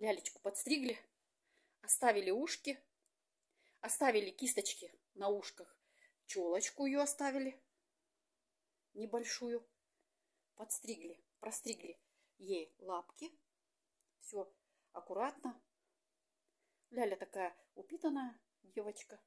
Лялечку подстригли, оставили ушки, оставили кисточки на ушках, челочку ее оставили небольшую, подстригли, простригли ей лапки. Все аккуратно. Ляля такая упитанная девочка.